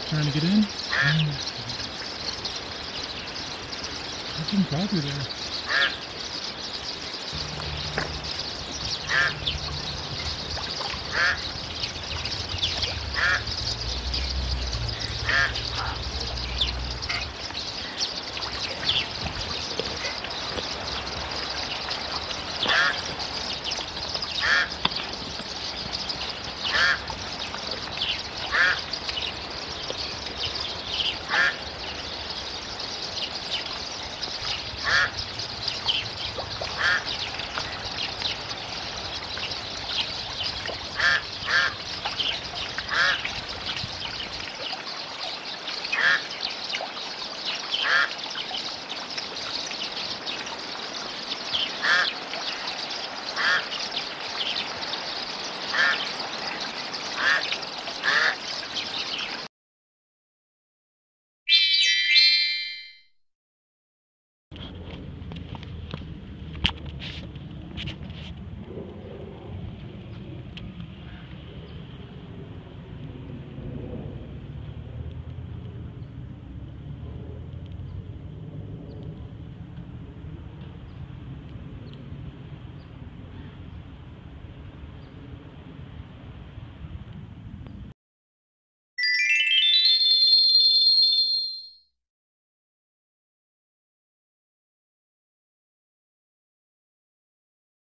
trying to get in. I didn't grab you there.